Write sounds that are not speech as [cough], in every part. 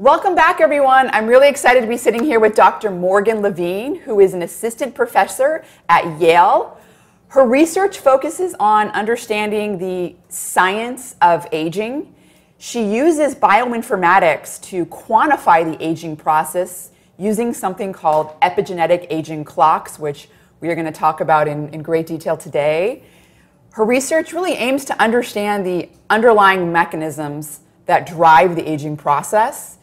Welcome back, everyone. I'm really excited to be sitting here with Dr. Morgan Levine, who is an assistant professor at Yale. Her research focuses on understanding the science of aging. She uses bioinformatics to quantify the aging process using something called epigenetic aging clocks, which we are going to talk about in, in great detail today. Her research really aims to understand the underlying mechanisms that drive the aging process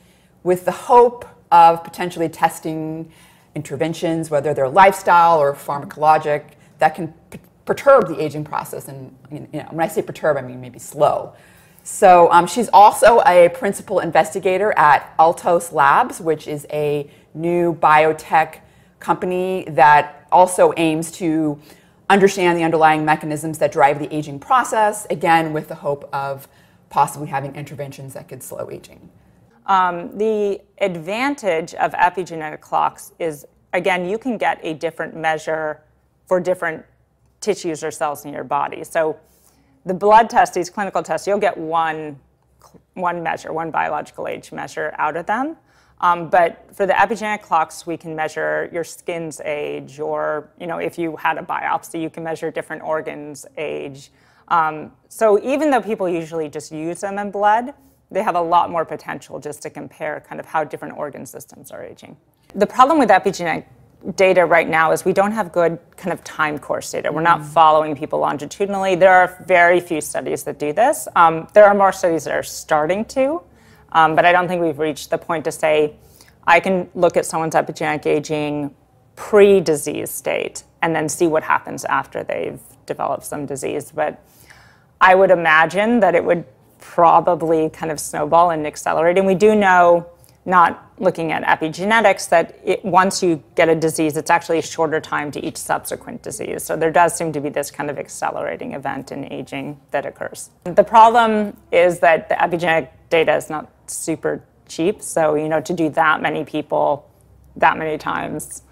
with the hope of potentially testing interventions, whether they're lifestyle or pharmacologic, that can perturb the aging process. And you know, when I say perturb, I mean maybe slow. So um, she's also a principal investigator at Altos Labs, which is a new biotech company that also aims to understand the underlying mechanisms that drive the aging process, again, with the hope of possibly having interventions that could slow aging. Um, the advantage of epigenetic clocks is, again, you can get a different measure for different tissues or cells in your body. So the blood test, these clinical tests, you'll get one, one measure, one biological age measure out of them. Um, but for the epigenetic clocks, we can measure your skin's age, or you know, if you had a biopsy, you can measure different organs' age. Um, so even though people usually just use them in blood, they have a lot more potential just to compare kind of how different organ systems are aging. The problem with epigenetic data right now is we don't have good kind of time course data. We're not mm. following people longitudinally. There are very few studies that do this. Um, there are more studies that are starting to, um, but I don't think we've reached the point to say I can look at someone's epigenetic aging pre-disease state and then see what happens after they've developed some disease. But I would imagine that it would probably kind of snowball and accelerate. And we do know, not looking at epigenetics, that it, once you get a disease, it's actually a shorter time to each subsequent disease. So there does seem to be this kind of accelerating event in aging that occurs. The problem is that the epigenetic data is not super cheap. So, you know, to do that many people that many times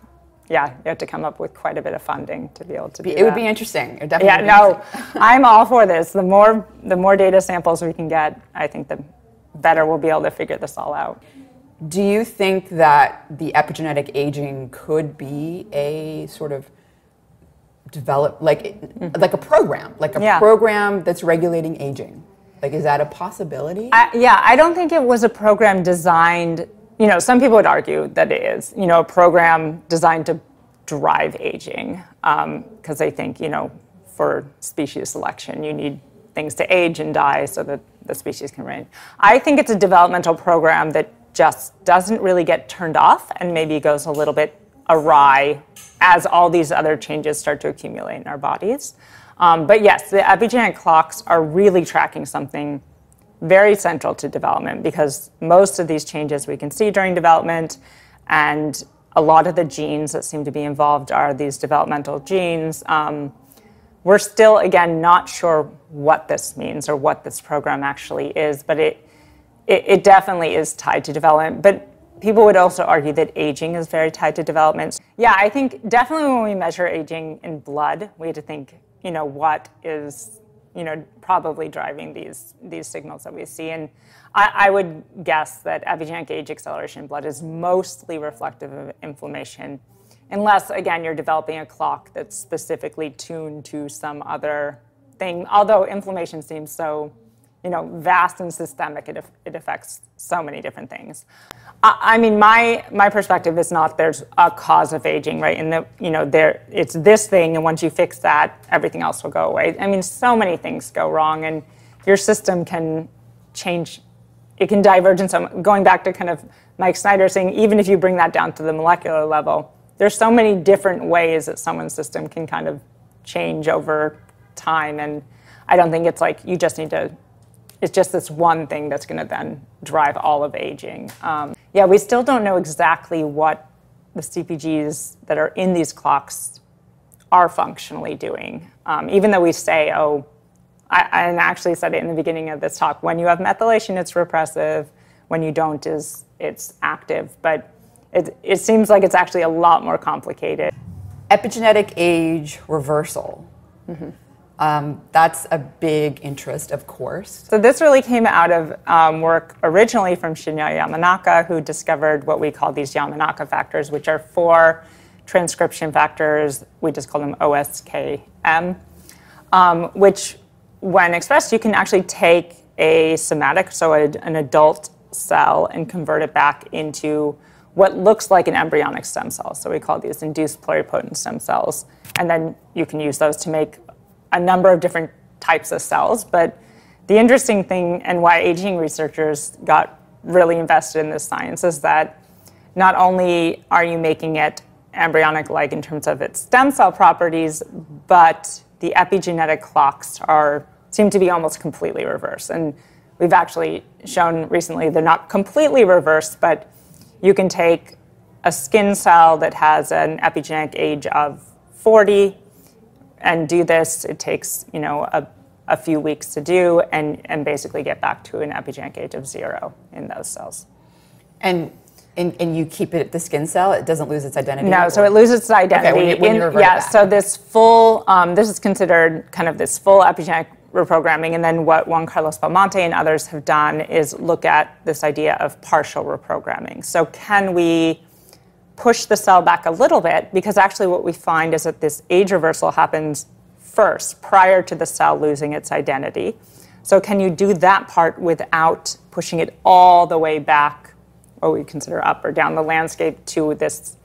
yeah, you have to come up with quite a bit of funding to be able to do it. It would be interesting. It definitely. Yeah, no, I'm all for this. The more the more data samples we can get, I think the better we'll be able to figure this all out. Do you think that the epigenetic aging could be a sort of develop like mm-hmm. like a program, like a yeah. program that's regulating aging? Like, is that a possibility? I, yeah, I don't think it was a program designed you know, some people would argue that it is, you know, a program designed to drive aging because um, they think, you know, for species selection, you need things to age and die so that the species can reign. I think it's a developmental program that just doesn't really get turned off and maybe goes a little bit awry as all these other changes start to accumulate in our bodies. Um, but yes, the epigenetic clocks are really tracking something very central to development because most of these changes we can see during development and a lot of the genes that seem to be involved are these developmental genes. Um, we're still, again, not sure what this means or what this program actually is, but it, it, it definitely is tied to development. But people would also argue that aging is very tied to development. Yeah, I think definitely when we measure aging in blood, we have to think, you know, what is you know, probably driving these, these signals that we see. And I, I would guess that epigenetic age acceleration in blood is mostly reflective of inflammation, unless, again, you're developing a clock that's specifically tuned to some other thing. Although inflammation seems so you know, vast and systemic. It, it affects so many different things. I, mean, my my perspective is not there's a cause of aging, right? And the you know there it's this thing, and once you fix that, everything else will go away. I mean, so many things go wrong, and your system can change. It can diverge in some. Going back to kind of Mike Snyder saying, even if you bring that down to the molecular level, there's so many different ways that someone's system can kind of change over time, and I don't think it's like you just need to it's just this one thing that's going to then drive all of aging. Um, yeah, we still don't know exactly what the CPGs that are in these clocks are functionally doing. Um, even though we say, oh, I, I actually said it in the beginning of this talk, when you have methylation, it's repressive. When you don't, is it's active. But it, it seems like it's actually a lot more complicated. Epigenetic age reversal. Mm-hmm Um, that's a big interest, of course. So this really came out of um, work originally from Shinya Yamanaka, who discovered what we call these Yamanaka factors, which are four transcription factors. We just call them OSKM, um, which, when expressed, you can actually take a somatic, so a, an adult cell, and convert it back into what looks like an embryonic stem cell. So we call these induced pluripotent stem cells. And then you can use those to make a number of different types of cells. But the interesting thing and why aging researchers got really invested in this science is that not only are you making it embryonic like in terms of its stem cell properties, but the epigenetic clocks are seem to be almost completely reversed. And we've actually shown recently they're not completely reversed, but you can take a skin cell that has an epigenetic age of 40 and do this. It takes, you know, a, a few weeks to do and, and basically get back to an epigenetic age of zero in those cells. And and, and you keep it at the skin cell, it doesn't lose its identity? No, so it loses its identity. Okay, when you, when you in, yeah, so this full, um, this is considered kind of this full epigenetic reprogramming. And then what Juan Carlos Belmonte and others have done is look at this idea of partial reprogramming. So can we push the cell back a little bit? Because actually what we find is that this age reversal happens first, prior to the cell losing its identity. So can you do that part without pushing it all the way back what we consider up or down the landscape to this,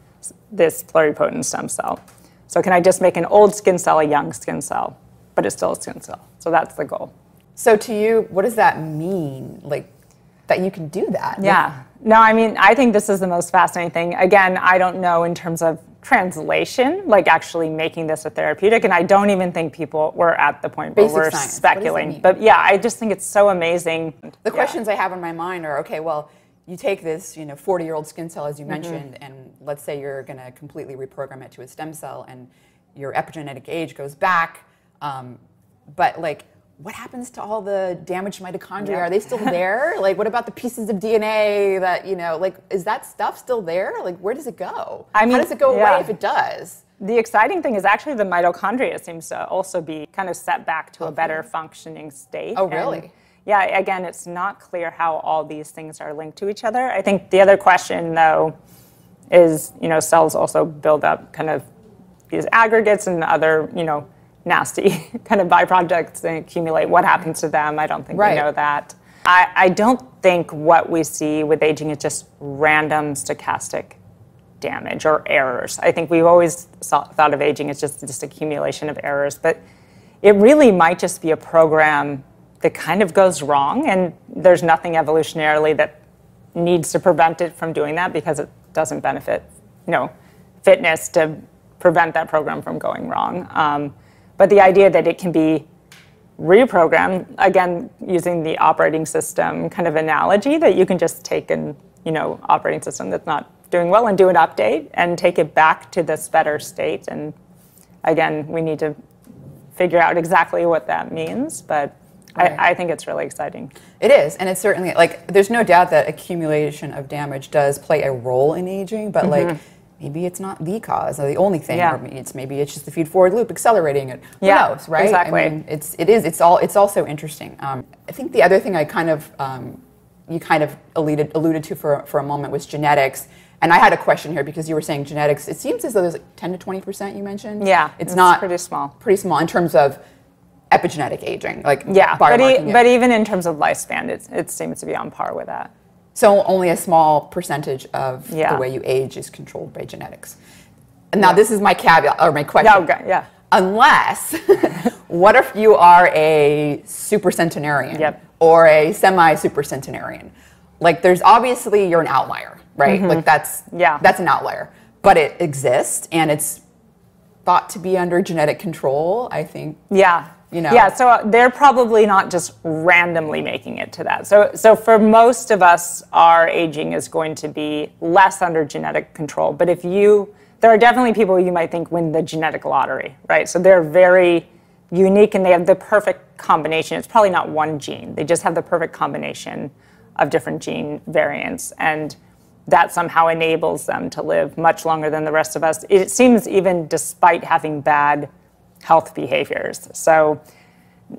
this pluripotent stem cell. So can I just make an old skin cell a young skin cell, but it's still a skin cell? So that's the goal. So to you, what does that mean? Like that you can do that? Yeah. No, I mean, I think this is the most fascinating thing. Again, I don't know in terms of translation, like actually making this a therapeutic, and I don't even think people were at the point Basic where we're science. speculating. But yeah, I just think it's so amazing. The Yeah. questions I have in my mind are okay, well, you take this, you know, 40 year old skin cell, as you Mm-hmm. mentioned, and let's say you're going to completely reprogram it to a stem cell and your epigenetic age goes back. Um, but, like, what happens to all the damaged mitochondria? Yeah. Are they still there? [laughs] like, what about the pieces of DNA that, you know, like, is that stuff still there? Like, where does it go? I mean, How does it go yeah. away if it does? The exciting thing is actually the mitochondria seems to also be kind of set back to a better functioning state. Oh, And, really? yeah, again, it's not clear how all these things are linked to each other. I think the other question, though, is you know cells also build up kind of these aggregates and other you know nasty [laughs] kind of byproducts and accumulate. What happens to them? I don't think Right. we know that. I, I don't think what we see with aging is just random stochastic damage or errors. I think we've always saw, thought of aging as just this accumulation of errors, but it really might just be a program that kind of goes wrong, and there's nothing evolutionarily that needs to prevent it from doing that because it doesn't benefit, you know, fitness to prevent that program from going wrong. Um, but the idea that it can be reprogrammed, again using the operating system kind of analogy that you can just take an you know operating system that's not doing well and do an update and take it back to this better state. And again we need to figure out exactly what that means but Right. I, I think it's really exciting. It is, and it's certainly like there's no doubt that accumulation of damage does play a role in aging, but mm-hmm. like maybe it's not the cause or the only thing, Yeah. or maybe it's maybe it's just the feed forward loop accelerating it. Who Yeah, knows, right? exactly. I mean, it's it is it's all it's also interesting. Um, I think the other thing I kind of um, you kind of alluded alluded to for for a moment was genetics. And I had a question here because you were saying genetics. It seems as though there's like 10 to 20 percent you mentioned. Yeah, it's, it's not pretty small. Pretty small in terms of epigenetic aging, like yeah but, e- but even in terms of lifespan it, it seems to be on par with that So only a small percentage of Yeah. the way you age is controlled by genetics. And now this is my caveat or my question. yeah okay, yeah Unless, [laughs] what if you are a supercentenarian Yep. or a semi-supercentenarian? Like, there's obviously you're an outlier, right? Mm-hmm. Like that's. Yeah. that's an outlier, but it exists and it's thought to be under genetic control. I think. Yeah. You know. Yeah, so they're probably not just randomly making it to that. So so for most of us our aging is going to be less under genetic control. But if you there are definitely people you might think win the genetic lottery, right? So they're very unique and they have the perfect combination. It's probably not one gene. They just have the perfect combination of different gene variants and that somehow enables them to live much longer than the rest of us. It seems even despite having bad health behaviors. So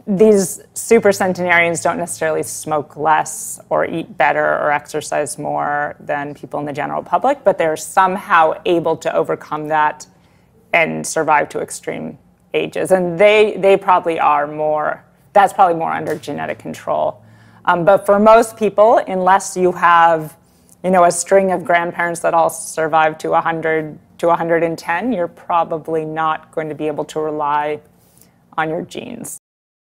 these super centenarians don't necessarily smoke less or eat better or exercise more than people in the general public, but they're somehow able to overcome that and survive to extreme ages. And they, they probably are more, that's probably more under genetic control. Um, but for most people, unless you have, you know, a string of grandparents that all survive to 100 to 110, you're probably not going to be able to rely on your genes.